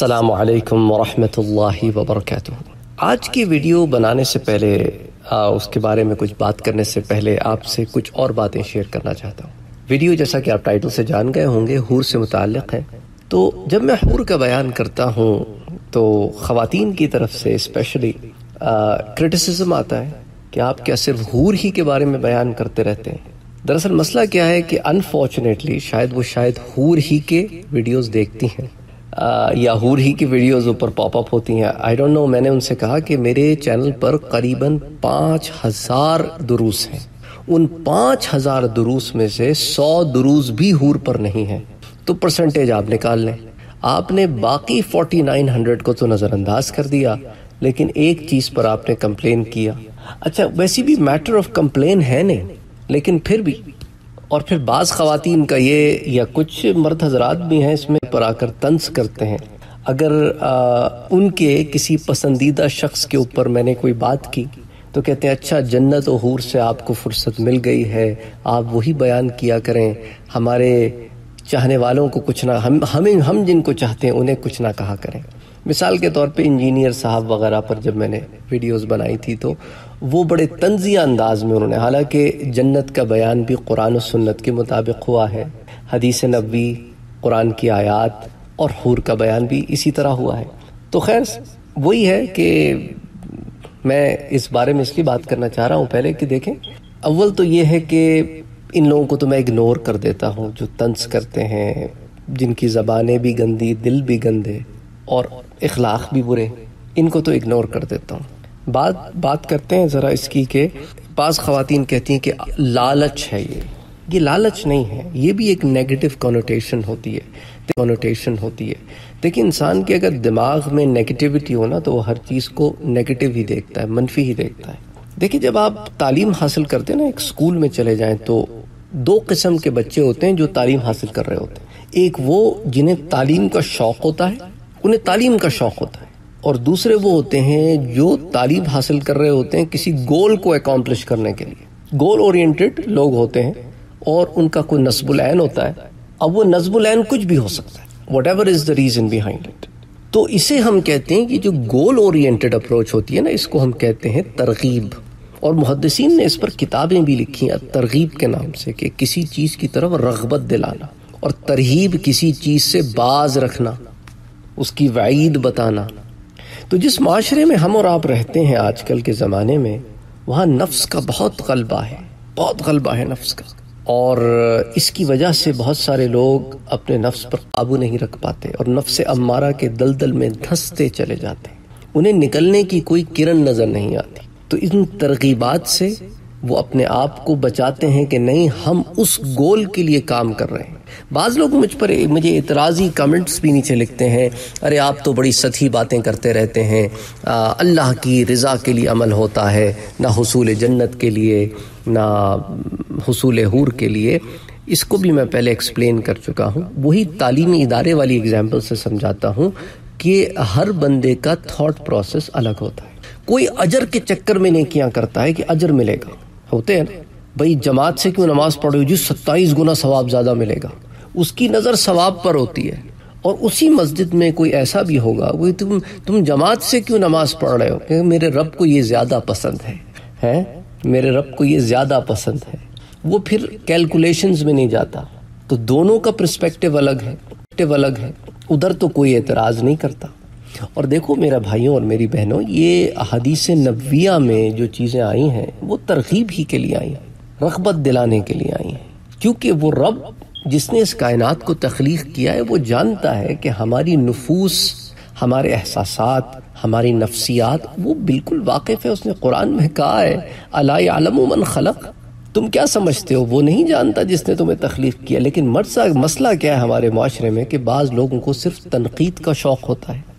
السلام علیکم ورحمۃ اللہ وبرکاتہ۔ آج کی ویڈیو بنانے سے پہلے اس کے بارے میں کچھ بات کرنے سے پہلے آپ سے کچھ اور باتیں شیئر کرنا چاہتا ہوں۔ ویڈیو جیسا کہ آپ ٹائٹل سے جان گئے ہوں گے، حور سے متعلق ہے۔ تو جب میں حور کا بیان کرتا ہوں، تو خواتین کی طرف سے اسپیشلی کرٹیسزم آتا ہے کہ آپ کیا صرف حور ہی کے بارے میں بیان کرتے رہتے ہیں۔ دراصل مسئلہ کیا ہے کہ انفارچونیٹلی شاید وہ شاید حور ہی کے ویڈیوز دیکھتی ہیں۔ یا ہور ہی کی ویڈیوز اوپر پاپ اپ ہوتی ہیں۔ آئی ڈونٹ نو میں نے ان سے کہا کہ میرے چینل پر قریباً پانچ ہزار دروس ہیں۔ ان پانچ ہزار دروس میں سے سو دروس بھی ہور پر نہیں ہیں۔ تو پرسنٹیج آپ نکال لیں۔ آپ نے باقی فورٹی نائن ہنڈریڈ کو تو نظر انداز کر دیا، لیکن ایک چیز پر آپ نے کمپلین کیا۔ اچھا ویسی بھی میٹر آف کمپلین ہے نہیں، لیکن پھر بھی اور پھر بعض خواتین کا یہ یا کچھ مرد حضرات بھی ہیں اس میں پر آ کر تنس کرتے ہیں۔ اگر ان کے کسی پسندیدہ شخص کے اوپر میں نے کوئی بات کی تو کہتے ہیں اچھا جنت و حور سے آپ کو فرصت مل گئی ہے، آپ وہی بیان کیا کریں۔ ہمارے چاہنے والوں کو کچھ نہ، ہم، ہمیں، ہم جن کو چاہتے ہیں، انہیں کچھ نہ کہا کریں۔ مثال کے طور پہ انجینئر صاحب وغیرہ پر جب میں نے ویڈیوز بنائی تھی تو وہ بڑے تنزیہ انداز میں انہوں نے، حالانکہ جنت کا بیان بھی قرآن و سنت کے مطابق ہوا ہے، حدیث نبوی، قرآن کی آیات اور حور کا بیان بھی اسی طرح ہوا ہے۔ تو خیر، وہی ہے کہ میں اس بارے میں اس لیے بات کرنا چاہ رہا ہوں پہلے کہ دیکھیں، اول تو یہ ہے کہ ان لوگوں کو تو میں اگنور کر دیتا ہوں، جو تنس کرتے ہیں، جن کی زبانیں بھی گندی، دل بھی گندے اور اخلاق بھی برے، ان کو تو اگنور کر دیتا ہوں۔ بات بات کرتے ہیں ذرا اس کی کہ بعض خواتین کہتی ہیں کہ لالچ ہے یہ۔ یہ لالچ نہیں ہے، یہ بھی ایک نیگیٹو کونوٹیشن ہوتی ہے کونوٹیشن ہوتی ہے۔ دیکھیں انسان کے اگر دماغ میں نیگیٹیوٹی ہو نا، تو وہ ہر چیز کو نیگیٹو ہی دیکھتا ہے، منفی ہی دیکھتا ہے۔ دیکھیں جب آپ تعلیم حاصل کرتے ہیں نا، ایک اسکول میں چلے جائیں تو دو قسم کے بچے ہوتے ہیں جو تعلیم حاصل کر رہے ہوتے ہیں۔ ایک وہ جنہیں تعلیم کا شوق ہوتا ہے انہیں تعلیم کا شوق ہوتا ہے۔ اور دوسرے وہ ہوتے ہیں جو تعلیم حاصل کر رہے ہوتے ہیں کسی گول کو اکامپلش کرنے کے لیے۔ گول اورینٹڈ لوگ ہوتے ہیں اور ان کا کوئی نصب العین ہوتا ہے۔ اب وہ نصب العین کچھ بھی ہو سکتا ہے۔ Whatever is the reason behind it تو اسے ہم کہتے ہیں کہ جو گول اورینٹڈ اپروچ ہوتی ہے نا، اس کو ہم کہتے ہیں ترغیب۔ اور محدثین نے اس پر کتابیں بھی لکھی ہیں ترغیب کے نام سے کہ کسی چیز کی طرف رغبت دلانا اور ترغیب کسی چیز سے باز رکھنا۔ اس کی وعید بتانا۔ تو جس معاشرے میں ہم اور آپ رہتے ہیں آج کل کے زمانے میں، وہاں نفس کا بہت غلبہ ہے۔ بہت غلبہ ہے نفس کا۔ اور اس کی وجہ سے بہت سارے لوگ اپنے نفس پر قابو نہیں رکھ پاتے اور نفس امارہ کے دلدل میں دھنستے چلے جاتے۔ انہیں نکلنے کی کوئی کرن نظر نہیں آتی۔ تو ان ترغیبات سے وہ اپنے آپ کو بچاتے ہیں کہ نہیں، ہم اس گول کے لیے کام کر رہے ہیں۔ بعض لوگ مجھ پر، مجھے اعتراضی کمنٹس بھی نیچے لکھتے ہیں، ارے آپ تو بڑی سطحی باتیں کرتے رہتے ہیں اللہ کی رضا کے لیے عمل ہوتا ہے، نہ حصول جنت کے لیے، نہ حصول حور کے لیے۔ اس کو بھی میں پہلے ایکسپلین کر چکا ہوں۔ وہی تعلیمی ادارے والی اگزامپل سے سمجھاتا ہوں کہ ہر بندے کا تھاٹ پروسیس الگ ہوتا ہے۔ کوئی اجر کے چکر میں نیکیاں کرتا ہے کہ اجر ملے گا۔ ہوتے ہیں نا۔ بھائی، جماعت سے کیوں نماز پڑھو جی ستائیس گنا ثواب زیادہ ملے گا۔ اس کی نظر ثواب پر ہوتی ہے۔ اور اسی مسجد میں کوئی ایسا بھی ہوگا، وہ تم تم جماعت سے کیوں نماز پڑھ رہے ہو؟ کہ میرے رب کو یہ زیادہ پسند ہے میرے رب کو یہ زیادہ پسند ہے۔ وہ پھر کیلکولیشنز میں نہیں جاتا۔ تو دونوں کا پرسپیکٹو الگ ہے الگ ہے۔ ادھر تو کوئی اعتراض نہیں کرتا۔ اور دیکھو میرا بھائیوں اور میری بہنوں، یہ حدیث نبویہ میں جو چیزیں آئی ہیں، وہ ترغیب ہی کے لیے آئی ہیں، رغبت دلانے کے لیے آئی ہیں۔ کیونکہ وہ رب جس نے اس کائنات کو تخلیق کیا ہے، وہ جانتا ہے کہ ہماری نفوس، ہمارے احساسات، ہماری نفسیات، وہ بالکل واقف ہے، اس نے قرآن میں کہا ہے اللہ عالم من خلق؟ تم کیا سمجھتے ہو؟ وہ نہیں جانتا جس نے تمہیں تخلیق کیا۔ لیکن مرسا مسئلہ کیا ہے ہمارے معاشرے میں کہ بعض لوگوں کو صرف تنقید کا شوق ہوتا ہے۔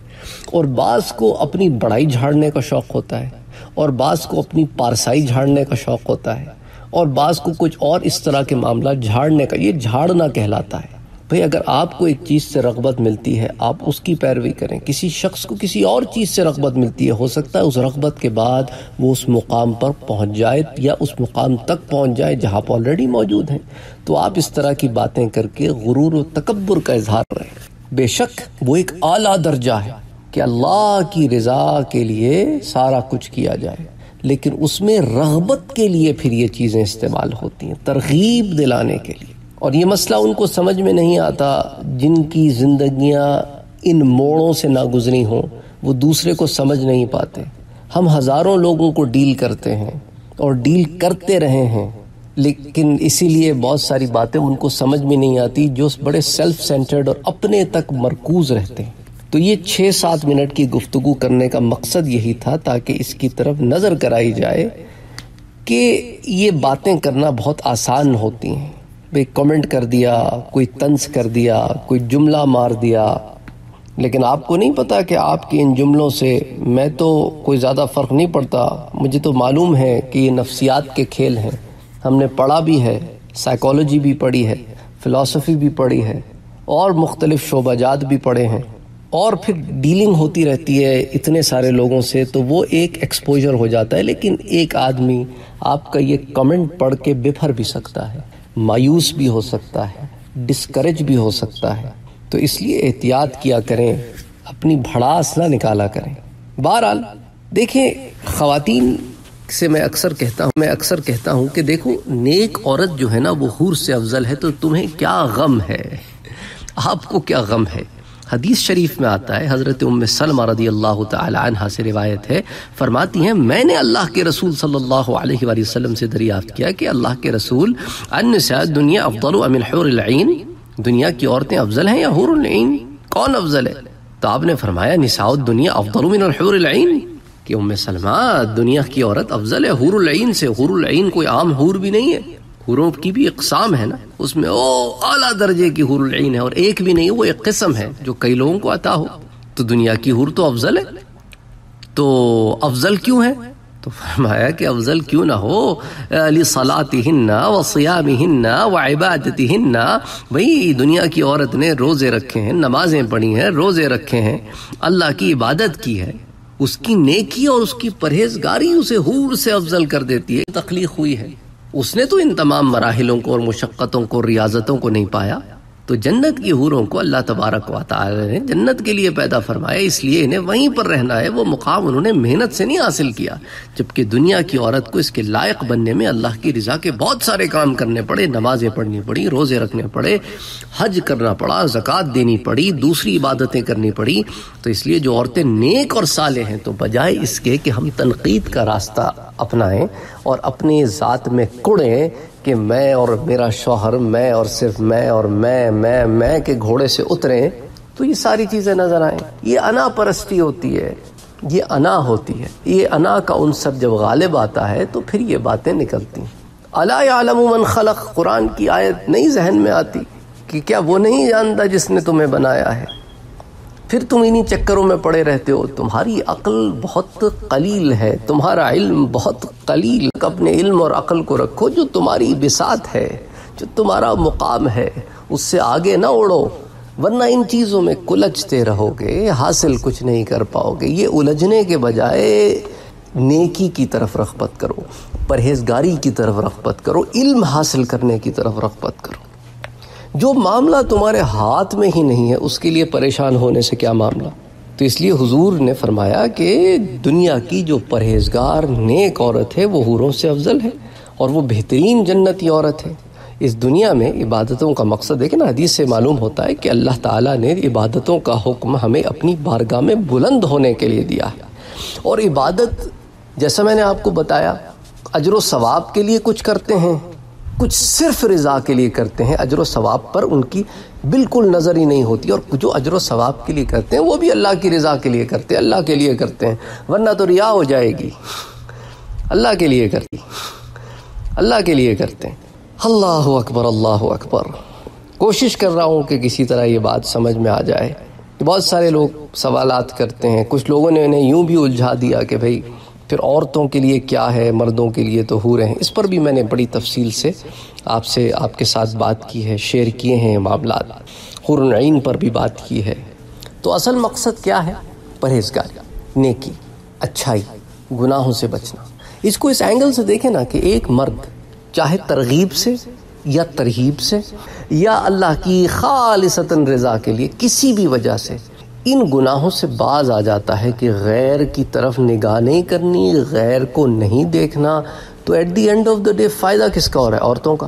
اور بعض کو اپنی بڑائی جھاڑنے کا شوق ہوتا ہے، اور بعض کو اپنی پارسائی جھاڑنے کا شوق ہوتا ہے، اور بعض کو کچھ اور اس طرح کے معاملہ جھاڑنے کا، یہ جھاڑنا کہلاتا ہے۔ بھئی اگر آپ کو ایک چیز سے رغبت ملتی ہے، آپ اس کی پیروی کریں۔ کسی شخص کو کسی اور چیز سے رغبت ملتی ہے، ہو سکتا ہے اس رغبت کے بعد وہ اس مقام پر پہنچ جائے یا اس مقام تک پہنچ جائے جہاں پر آلریڈی موجود ہیں۔ تو آپ اس طرح کی باتیں کر کے غرور و تکبر کا اظہار رہیں بے شک وہ ایک اعلیٰ درجہ ہے۔ کہ اللہ کی رضا کے لیے سارا کچھ کیا جائے۔ لیکن اس میں رغبت کے لیے پھر یہ چیزیں استعمال ہوتی ہیں، ترغیب دلانے کے لیے۔ اور یہ مسئلہ ان کو سمجھ میں نہیں آتا جن کی زندگیاں ان موڑوں سے نہ گزری ہوں، وہ دوسرے کو سمجھ نہیں پاتے۔ ہم ہزاروں لوگوں کو ڈیل کرتے ہیں اور ڈیل کرتے رہے ہیں، لیکن اسی لیے بہت ساری باتیں ان کو سمجھ میں نہیں آتی جو بڑے سیلف سینٹرڈ اور اپنے تک مرکوز رہتے ہیں۔ تو یہ چھ سات منٹ کی گفتگو کرنے کا مقصد یہی تھا تاکہ اس کی طرف نظر کرائی جائے کہ یہ باتیں کرنا بہت آسان ہوتی ہیں۔ بھئی کمنٹ کر دیا، کوئی تنس کر دیا، کوئی جملہ مار دیا۔ لیکن آپ کو نہیں پتا کہ آپ کے ان جملوں سے میں تو کوئی زیادہ فرق نہیں پڑتا۔ مجھے تو معلوم ہے کہ یہ نفسیات کے کھیل ہیں۔ ہم نے پڑھا بھی ہے سائیکالوجی بھی پڑھی ہے فلاسفی بھی پڑھی ہے اور مختلف شعبہ جات بھی پڑھے ہیں۔ اور پھر ڈیلنگ ہوتی رہتی ہے اتنے سارے لوگوں سے، تو وہ ایک ایکسپوجر ہو جاتا ہے، لیکن ایک آدمی آپ کا یہ کمنٹ پڑھ کے بفر بھی سکتا ہے، مایوس بھی ہو سکتا ہے ڈسکریج بھی ہو سکتا ہے۔ تو اس لیے احتیاط کیا کریں، اپنی بھڑاس نہ نکالا کریں۔ بہرحال، دیکھیں، خواتین سے میں اکثر کہتا ہوں، میں اکثر کہتا ہوں کہ دیکھو، نیک عورت جو ہے نا، وہ حور سے افضل ہے، تو تمہیں کیا غم ہے؟ آپ کو کیا غم ہے؟ حدیث شریف میں آتا ہے، حضرت ام سلمہ رضی اللہ تعالی عنہ سے روایت ہے، فرماتی ہیں، میں نے اللہ کے رسول صلی اللہ علیہ وآلہ وسلم سے دریافت کیا کہ اللہ کے رسول النساء دنیا افضل ام الحور العین، دنیا کی عورتیں افضل ہیں یا حور العین؟ کون افضل ہے؟ تو آپ نے فرمایا، نساء الدنیا افضل من الحور العین۔ کہ ام سلمہ، دنیا کی عورت افضل ہے حور العین سے، حور العین کوئی عام حور بھی نہیں ہے۔ حوروں کی بھی اقسام ہے نا، اس میں او اعلیٰ درجے کی حور العین ہے اور ایک بھی نہیں، وہ ایک قسم ہے جو کئی لوگوں کو عطا ہو۔ تو دنیا کی حور تو افضل ہے۔ تو افضل کیوں ہے؟ تو فرمایا کہ افضل کیوں نہ ہو۔ لصلاتہن و صیامہن و عبادتہن بھئی، دنیا کی عورت نے روزے رکھے ہیں، نمازیں پڑھی ہیں، روزے رکھے ہیں۔ اللہ کی عبادت کی ہے۔ اس کی نیکی اور اس کی پرہیزگاری اسے حور سے افضل کر دیتی ہے، تخلیق ہوئی ہے۔ اس نے تو ان تمام مراحلوں کو اور مشقتوں کو ریاضتوں کو نہیں پایا؟ تو جنت کی حوروں کو اللہ تبارک و تعالی نے جنت کے لیے پیدا فرمایا، اس لیے انہیں وہیں پر رہنا ہے۔ وہ مقام انہوں نے محنت سے نہیں حاصل کیا، جبکہ دنیا کی عورت کو اس کے لائق بننے میں اللہ کی رضا کے بہت سارے کام کرنے پڑے، نمازیں پڑھنی پڑی، روزے رکھنے پڑے، حج کرنا پڑا زکوٰۃ دینی پڑی، دوسری عبادتیں کرنی پڑی۔ تو اس لیے جو عورتیں نیک اور صالح ہیں، تو بجائے اس کے کہ ہم تنقید کا راستہ اپنائیں اور اپنی ذات میں کڑیں کہ میں اور میرا شوہر، میں اور صرف میں اور میں میں میں کے گھوڑے سے اتریں تو یہ ساری چیزیں نظر آئیں۔ یہ انا پرستی ہوتی ہے، یہ انا ہوتی ہے۔ یہ انا کا ان سب جب غالب آتا ہے تو پھر یہ باتیں نکلتی ہیں۔ اللہ عالم من خلق، قرآن کی آیت نہیں ذہن میں آتی کہ کیا وہ نہیں جانتا جس نے تمہیں بنایا ہے۔ پھر تم انہی چکروں میں پڑے رہتے ہو۔ تمہاری عقل بہت قلیل ہے۔ تمہارا علم بہت قلیل۔ اپنے علم اور عقل کو رکھو جو تمہاری بسات ہے، جو تمہارا مقام ہے۔ اس سے آگے نہ اڑو، ورنہ ان چیزوں میں کلجتے رہو گے، حاصل کچھ نہیں کر پاؤ گے۔ یہ الجھنے کے بجائے نیکی کی طرف رغبت کرو، پرہیزگاری کی طرف رغبت کرو، علم حاصل کرنے کی طرف رغبت کرو۔ جو معاملہ تمہارے ہاتھ میں ہی نہیں ہے، اس کے لیے پریشان ہونے سے کیا معاملہ؟ تو اس لیے حضور نے فرمایا کہ دنیا کی جو پرہیزگار، نیک عورت ہے، وہ حوروں سے افضل ہے اور وہ بہترین جنتی عورت ہے۔ اس دنیا میں عبادتوں کا مقصد ہے کہ نا، حدیث سے معلوم ہوتا ہے کہ اللہ تعالیٰ نے عبادتوں کا حکم ہمیں اپنی بارگاہ میں بلند ہونے کے لیے دیا ہے۔ اور عبادت، جیسا میں نے آپ کو بتایا، اجر و ثواب کے لیے کچھ کرتے ہیں۔ کچھ صرف رضا کے لیے کرتے ہیں، اجر و ثواب پر ان کی بالکل نظر ہی نہیں ہوتی، اور جو اجر و ثواب کے لیے کرتے ہیں، وہ بھی اللہ کی رضا کے لیے کرتے ہیں، اللہ کے لیے کرتے ہیں، ورنہ تو ریا ہو جائے گی۔ اللہ کے لیے کرتی اللہ کے لیے کرتے ہیں۔ اللہ اکبر اللہ اکبر۔ کوشش کر رہا ہوں کہ کسی طرح یہ بات سمجھ میں آ جائے۔ بہت سارے لوگ سوالات کرتے ہیں، کچھ لوگوں نے انہیں یوں بھی الجھا دیا کہ بھائی پھر عورتوں کے لیے کیا ہے؟ مردوں کے لیے تو ہو رہے ہیں۔ اس پر بھی میں نے بڑی تفصیل سے آپ سے آپ کے ساتھ بات کی ہے، شیئر کیے ہیں معاملات۔ حرنعین پر بھی بات کی ہے۔ تو اصل مقصد کیا ہے؟ پرہیزگاری، نیکی، اچھائی، گناہوں سے بچنا۔ اس کو اس اینگل سے دیکھیں نا کہ ایک مرد چاہے ترغیب سے یا ترہیب سے یا اللہ کی خالصتاً رضا کے لیے کسی بھی وجہ سے ان گناہوں سے باز آ جاتا ہے کہ غیر کی طرف نگاہ نہیں کرنی، غیر کو نہیں دیکھنا۔ تو at the end of the day فائدہ کس کا ہو رہا ہے؟ عورتوں کا۔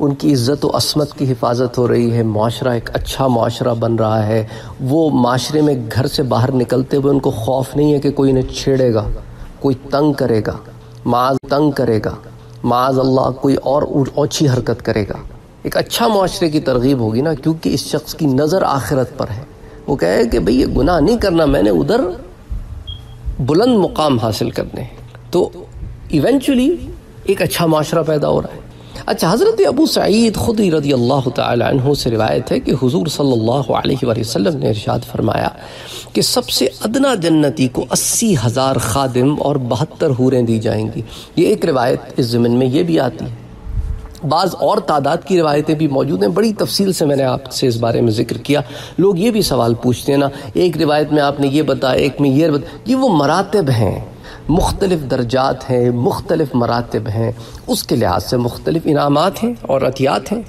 ان کی عزت و عصمت کی حفاظت ہو رہی ہے، معاشرہ ایک اچھا معاشرہ بن رہا ہے۔ وہ معاشرے میں گھر سے باہر نکلتے ہوئے ان کو خوف نہیں ہے کہ کوئی انہیں چھیڑے گا، کوئی تنگ کرے گا، معاذ تنگ کرے گا، معاذ اللہ کوئی اور اوچھی حرکت کرے گا۔ ایک اچھا معاشرے کی ترغیب ہوگی نا، کیونکہ اس شخص کی نظر آخرت پر ہے۔ وہ کہے کہ بھئی یہ گناہ نہیں کرنا، میں نے ادھر بلند مقام حاصل کرنے۔ تو ایونچولی ایک اچھا معاشرہ پیدا ہو رہا ہے۔ اچھا حضرت ابو سعید خدی رضی اللہ تعالی عنہ سے روایت ہے کہ حضور صلی اللہ علیہ وآلہ وسلم نے ارشاد فرمایا کہ سب سے ادنا جنتی کو اسی ہزار خادم اور بہتر حوریں دی جائیں گی۔ یہ ایک روایت اس زمن میں یہ بھی آتی ہے۔ بعض اور تعداد کی روایتیں بھی موجود ہیں۔ بڑی تفصیل سے میں نے آپ سے اس بارے میں ذکر کیا۔ لوگ یہ بھی سوال پوچھتے ہیں نا، ایک روایت میں آپ نے یہ بتایا، ایک میں یہ بتایا، یہ وہ مراتب ہیں۔ مختلف درجات ہیں، مختلف مراتب ہیں۔ اس کے لحاظ سے مختلف انعامات ہیں اور عطیات ہیں۔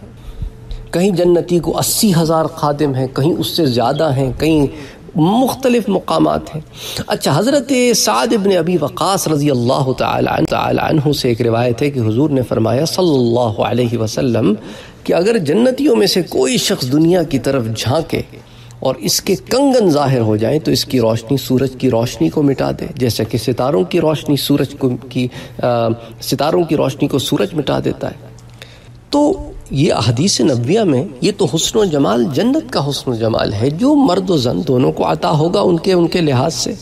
کہیں جنتی کو اسی ہزار خادم ہیں، کہیں اس سے زیادہ ہیں، کہیں مختلف مقامات ہیں۔ اچھا حضرت سعد ابن ابی وقاص رضی اللہ تعالی عنہ سے ایک روایت ہے کہ حضور نے فرمایا صلی اللہ علیہ وسلم کہ اگر جنتیوں میں سے کوئی شخص دنیا کی طرف جھانکے اور اس کے کنگن ظاہر ہو جائیں تو اس کی روشنی سورج کی روشنی کو مٹا دے جیسے کہ ستاروں کی روشنی سورج کو کی ستاروں کی روشنی کو سورج مٹا دیتا ہے۔ تو یہ احادیث نبویہ میں یہ تو حسن و جمال جنت کا حسن و جمال ہے، جو مرد و زن دونوں کو عطا ہوگا ان کے ان کے لحاظ سے۔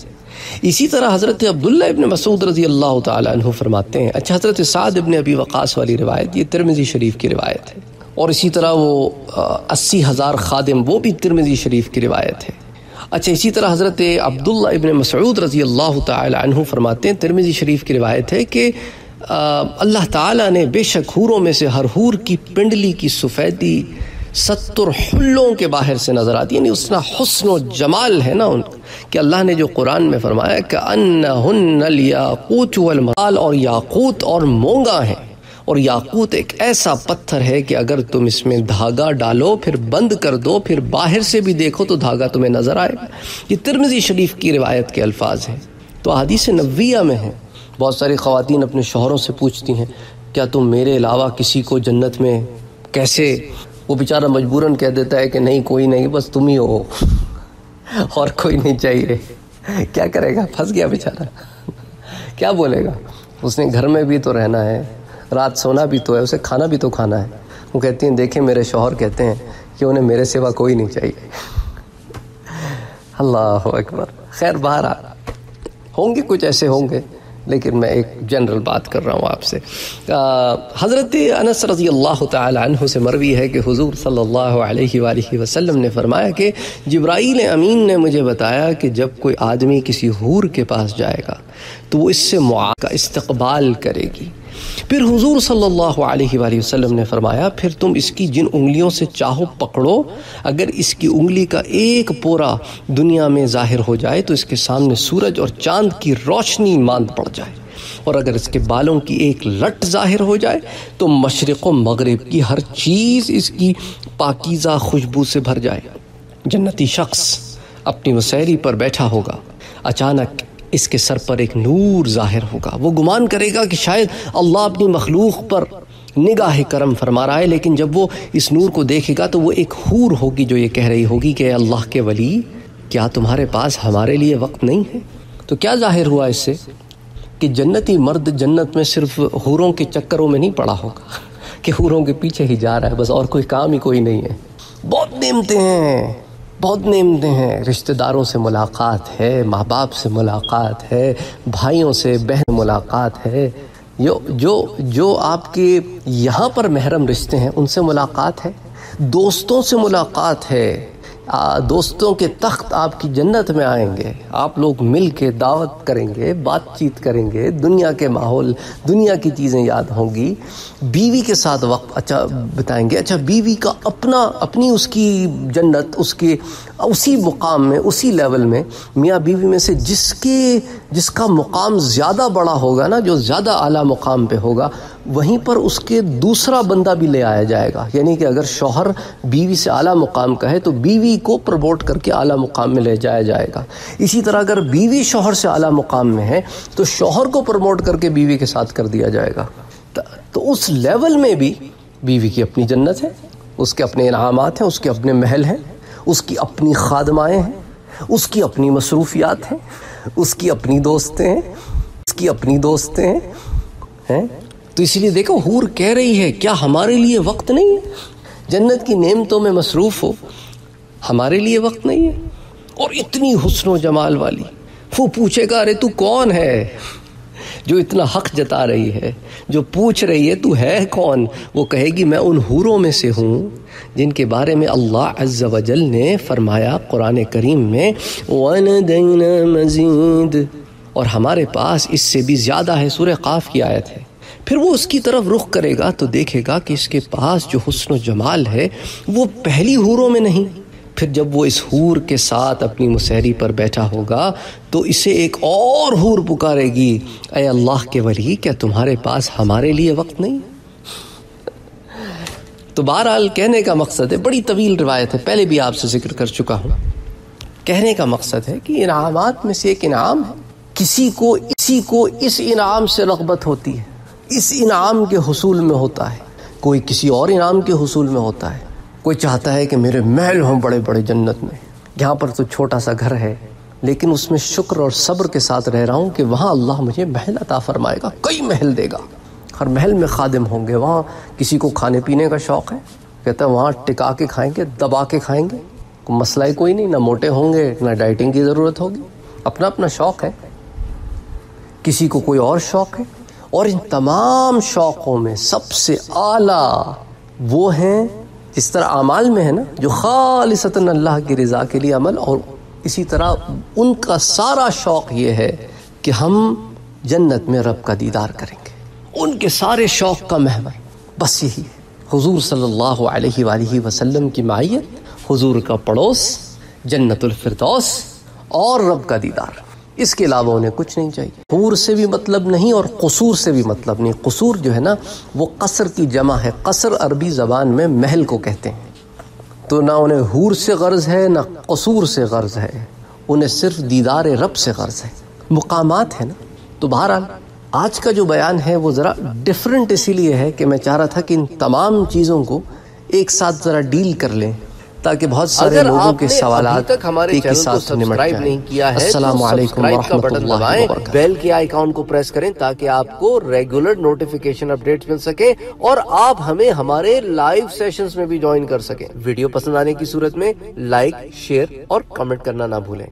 اسی طرح حضرت عبداللہ ابن مسعود رضی اللہ تعالیٰ عنہ فرماتے ہیں۔ اچھا حضرت سعد ابن ابی وقاص والی روایت، یہ ترمزی شریف کی روایت ہے۔ اور اسی طرح وہ اسی ہزار خادم، وہ بھی ترمزی شریف کی روایت ہے۔ اچھا اسی طرح حضرت عبداللہ ابن مسعود رضی اللہ تعالی عنہ فرماتے ہیں۔ ترمزی شریف کی روایت ہے کہ اللہ تعالیٰ نے بے شک حوروں میں سے ہر حور کی پنڈلی کی سفیدی ستر حلوں کے باہر سے نظر آتی یعنی اس حسن و جمال ہے نا ان کہ اللہ نے جو قرآن میں فرمایا کہ انہن الیاقوت والمال اور یاقوت اور مونگا ہیں۔ اور یاقوت ایک ایسا پتھر ہے کہ اگر تم اس میں دھاگا ڈالو، پھر بند کر دو، پھر باہر سے بھی دیکھو تو دھاگا تمہیں نظر آئے۔ گا یہ ترمزی شریف کی روایت کے الفاظ ہیں۔ تو حدیث نویہ میں ہیں۔ بہت ساری خواتین اپنے شوہروں سے پوچھتی ہیں، کیا تم میرے علاوہ کسی کو جنت میں کیسے؟ وہ بیچارہ مجبوراً کہہ دیتا ہے کہ نہیں، کوئی نہیں، بس تم ہی ہو۔ اور کوئی نہیں چاہیے۔ کیا کرے گا؟ پھنس گیا بیچارہ۔ کیا بولے گا؟ اس نے گھر میں بھی تو رہنا ہے، رات سونا بھی تو ہے، اسے کھانا بھی تو کھانا ہے۔ وہ کہتی ہیں، دیکھیں، میرے شوہر کہتے ہیں کہ انہیں میرے سوا کوئی نہیں چاہیے۔ اللہ اکبر۔ خیر، باہر آ۔ ہوں گے کچھ ایسے، ہوں گے۔ لیکن میں ایک جنرل بات کر رہا ہوں آپ سے۔ حضرت انس رضی اللہ تعالی عنہ سے مروی ہے کہ حضور صلی اللہ علیہ وآلہ وسلم نے فرمایا کہ جبرائیل امین نے مجھے بتایا کہ جب کوئی آدمی کسی حور کے پاس جائے گا تو وہ اس سے معا کا استقبال کرے گی۔ پھر حضور صلی اللہ علیہ وآلہ وسلم نے فرمایا، پھر تم اس کی جن انگلیوں سے چاہو پکڑو، اگر اس کی انگلی کا ایک پورا دنیا میں ظاہر ہو جائے تو اس کے سامنے سورج اور چاند کی روشنی ماند پڑ جائے۔ اور اگر اس کے بالوں کی ایک لٹ ظاہر ہو جائے تو مشرق و مغرب کی ہر چیز اس کی پاکیزہ خوشبو سے بھر جائے۔ جنتی شخص اپنی مسیری پر بیٹھا ہوگا۔ اچانک اس کے سر پر ایک نور ظاہر ہوگا۔ وہ گمان کرے گا کہ شاید اللہ اپنی مخلوق پر نگاہ کرم فرما رہا ہے، لیکن جب وہ اس نور کو دیکھے گا تو وہ ایک حور ہوگی جو یہ کہہ رہی ہوگی کہ اللہ کے ولی، کیا تمہارے پاس ہمارے لیے وقت نہیں ہے؟ تو کیا ظاہر ہوا اس سے؟ کہ جنتی مرد جنت میں صرف حوروں کے چکروں میں نہیں پڑا ہوگا، کہ حوروں کے پیچھے ہی جا رہا ہے، بس اور کوئی کام ہی کوئی نہیں ہے۔ بہت نعمتیں ہیں۔ بہت نعمتیں ہیں، رشتہ داروں سے ملاقات ہے، ماں باپ سے ملاقات ہے، بھائیوں سے بہن ملاقات ہے۔ جو جو جو آپ کے یہاں پر محرم رشتے ہیں، ان سے ملاقات ہے؟ دوستوں سے ملاقات ہے۔ دوستوں کے تخت آپ کی جنت میں آئیں گے۔ آپ لوگ مل کے دعوت کریں گے، بات چیت کریں گے۔ دنیا کے ماحول، دنیا کی چیزیں یاد ہوں گی۔ بیوی کے ساتھ وقت اچھا بتائیں گے۔ اچھا بیوی کا اپنا، اپنی اس کی جنت، اس کے، اسی مقام میں، اسی لیول میں میاں بیوی میں سے جس کے جس کا مقام زیادہ بڑا ہوگا نا، جو زیادہ اعلیٰ مقام پہ ہوگا، وہیں پر اس کے دوسرا بندہ بھی لے آیا جائے گا۔ یعنی کہ اگر شوہر بیوی سے اعلیٰ مقام کا ہے تو بیوی کو پروموٹ کر کے اعلیٰ مقام میں لے جایا جائے گا۔ اسی طرح اگر بیوی شوہر سے اعلیٰ مقام میں ہے، تو شوہر کو پروموٹ کر کے بیوی کے ساتھ کر دیا جائے گا۔ تو اس لیول میں بھی بیوی کی اپنی جنت ہے، اس کے اپنے انعامات ہیں، اس کے اپنے محل ہیں، اس کی اپنی خادمائیں ہیں، اس کی اپنی مصروفیات ہیں۔ اس کی اپنی دوستیں ہیں اس کی اپنی دوستیں، ہیں؟ تو اس لیے دیکھو، حور کہہ رہی ہے، کیا ہمارے لیے وقت نہیں ہے؟ جنت کی نعمتوں میں مصروف ہو، ہمارے لیے وقت نہیں ہے؟ اور اتنی حسن و جمال والی، وہ پوچھے گا، ارے تو کون ہے؟ جو اتنا حق جتا رہی ہے، جو پوچھ رہی ہے، تو ہے کون؟ وہ کہے گی، میں ان حوروں میں سے ہوں جن کے بارے میں اللہ عز و جل نے فرمایا قرآن کریم میں، وَنَدَيْنَا مَزِيد۔ اور ہمارے پاس اس سے بھی زیادہ ہے سورہ قاف کی آیت ہے۔ پھر وہ اس کی طرف رخ کرے گا تو دیکھے گا کہ اس کے پاس جو حسن و جمال ہے، وہ پہلی حوروں میں نہیں۔ پھر جب وہ اس حور کے ساتھ اپنی مسحری پر بیٹھا ہوگا تو اسے ایک اور حور پکارے گی۔ اے اللہ کے ولی، کیا تمہارے پاس ہمارے لیے وقت نہیں؟ تو بہرحال کہنے کا مقصد ہے، بڑی طویل روایت ہے، پہلے بھی آپ سے ذکر کر چکا ہوں۔ کہنے کا مقصد ہے کہ انعامات میں سے ایک انعام ہے۔ کسی کو، اسی کو اس انعام سے رغبت ہوتی ہے۔ اس انعام کے حصول میں ہوتا ہے۔ کوئی کسی اور انعام کے حصول میں ہوتا ہے۔ کوئی چاہتا ہے کہ میرے محل ہوں بڑے بڑے جنت میں۔ یہاں پر تو چھوٹا سا گھر ہے، لیکن اس میں شکر اور صبر کے ساتھ رہ رہا ہوں کہ وہاں اللہ مجھے محل عطا فرمائے گا، کئی محل دے گا۔ ہر محل میں خادم ہوں گے، وہاں کسی کو کھانے پینے کا شوق ہے۔ کہتا ہے وہاں ٹکا کے کھائیں گے، دبا کے کھائیں گے۔ مسئلہ ہی کوئی نہیں، نہ موٹے ہوں گے، نہ ڈائٹنگ کی ضرورت ہوگی۔ اپنا اپنا شوق ہے۔ کسی کو کوئی اور شوق ہے۔ اور ان تمام شوقوں میں سب سے اعلیٰ وہ ہیں جس طرح اعمال میں ہے نا، جو خالصتاً اللہ کی رضا کے لیے عمل، اور اسی طرح ان کا سارا شوق یہ ہے کہ ہم جنت میں رب کا دیدار کریں گے۔ ان کے سارے شوق کا محور بس یہی ہے۔ حضور صلی اللہ علیہ وآلہ وسلم کی معیت حضور کا پڑوس، جنت الفردوس، اور رب کا دیدار۔ اس کے علاوہ انہیں کچھ نہیں چاہیے۔ حور سے بھی مطلب نہیں اور قصور سے بھی مطلب نہیں۔ قصور جو ہے نا، وہ قصر کی جمع ہے۔ قصر عربی زبان میں محل کو کہتے ہیں۔ تو نہ انہیں حور سے غرض ہے، نہ قصور سے غرض ہے۔ انہیں صرف دیدار رب سے غرض ہے۔ مقامات ہیں نا۔ تو بہرحال، آج کا جو بیان ہے، وہ ذرا ڈفرینٹ اسی لیے ہے کہ میں چاہ رہا تھا کہ ان تمام چیزوں کو ایک ساتھ ذرا ڈیل کر لیں۔ تاکہ بہت سارے لوگوں کے سوالات سبسکرائب نہیں کیا ہے السلام علیکم ورحمۃ اللہ وبرکاتہ۔ بیل کے آئیکن کو پریس کریں تاکہ آپ کو ریگولر نوٹیفیکیشن اپڈیٹس مل سکے اور آپ ہمیں ہمارے لائیو سیشنز میں بھی جوائن کر سکیں۔ ویڈیو پسند آنے کی صورت میں لائک شیئر اور کمنٹ کرنا نہ بھولیں۔